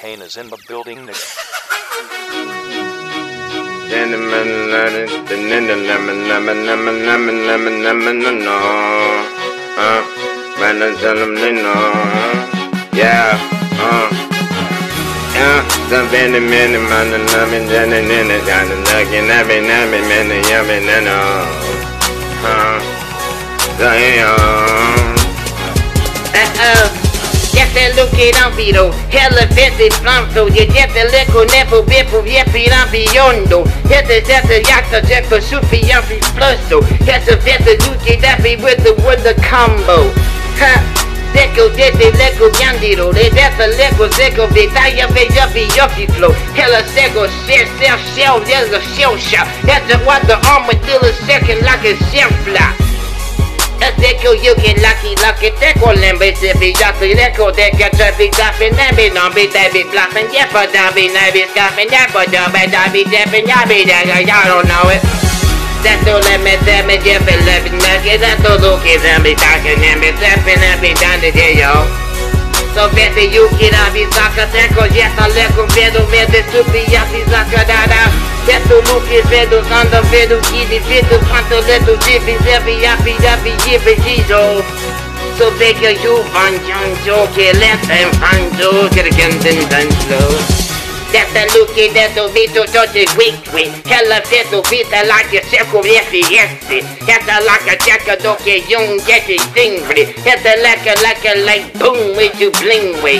Kane is in the building. Yeah, uh, uh, uh, that look it on Vito, hella vente flamto, je jette lecco nepo bepo viepi rampi yondo, hette zette yakta jekko supi yampi flusso, hette vette luke dappy with the with the combo. Ha! Deco dete leco yandiro, de detta leco seco vitaya veja vi yucky flow, hella seco share shell shell, there's a shell shot, hette what the armadillo second like a shell you get lucky, lucky, teko lembe sippy yucky, teko deka trappy guffin, nabi nombi dabi bluffin, yeppa dabby nabi scuffin, yeppa dabby dabby deppin, yabby dagger, y'all don't know it. That's all let me Jeff, and let me nugget, that's all look is and be talking and be stepping and be done today, yo. So vete yuki na visaka teko jeta leko vedo vede supi ya visaka dada Vedo luki vedo sanda vedo kidi vedo quanto leto jibi zebi yapi yapi yibi jizo So vega you van janjo ke leten fanjo get again din dan slow That's a luki dedo vito Hella vedo vita like a circle yefi yesi Hetta like a jacka doke yung yeti dingri Hetta like a like a like boom with you bling way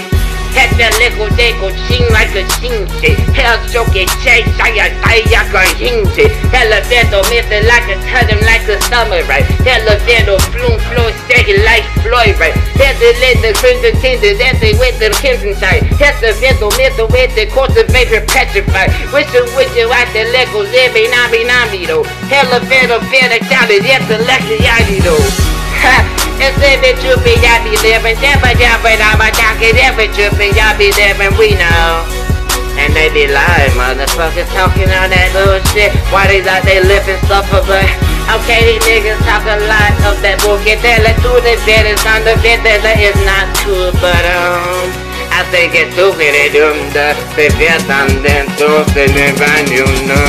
Hetta little deco sing like a shinche Hell choke chase saya saya ka hinche Hella vedo mister like a cut him like a samurai. Vedo bloom flow Hetta let the crimson tinted that they with the crimson Hetta vedo mister with the cultivator petrified Wish you wish you at the lego living nabi nabi though Hella vedo vedo counted yet the lucky yadi though Ha! It's living trippy, y'all be living, never jumping on my jacket, every trippy, y'all be living, we know. And they be lying, motherfuckers talking on that bullshit. Why they like they living suffer, but okay, these niggas talk a lot of that bullshit. Tell it to the dead, it's on the bed, that is not cool, but um. I think it's stupid, they do the, vet on them, so they never knew, no.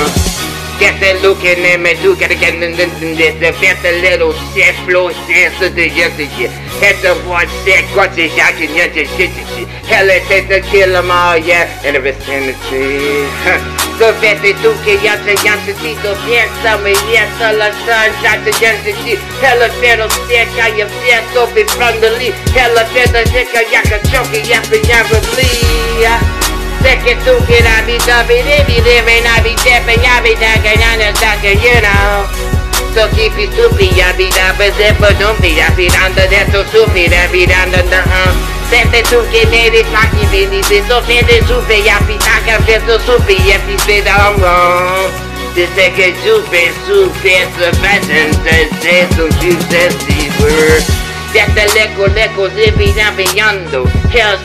Get that looking at me, do get again and then this, the the little shit flow shit, so the yes shit. Hit the one shit, got the shot and yes shit shit. Hell it take the kill them all, yeah, in the vicinity. So bet they do get yes and yes see the bet some yes, all the sun shot the yes shit. Hell it better shit, how you feel so be from the lead. Hell it better shit, how you can choke it, yes, and never bleed. So keep it stupid, I be dumping, zipper, don't be, I be under that, so I be under the, uh. Sette tu che neri sacchi vedi se so fede su pe ya pitaka feto su pe ya pi se da wrong Se se che su pe su pe se fashion se se su su se Detta lecco lecco zibi beyando Hell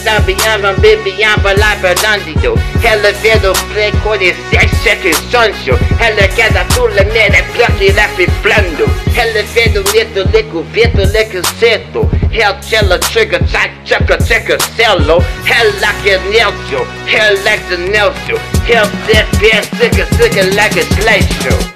baby yamba la perdandito Hella vedo flecco di sei seconds soncio Hella cada sulle nere plati la flando Hella vedo lieto lecco vieto lecco seto. Hell cella trigger check checker checker cello. Hell like a Nelson Hell like the Nelson. Hell step bear sicker sicker like a slideshow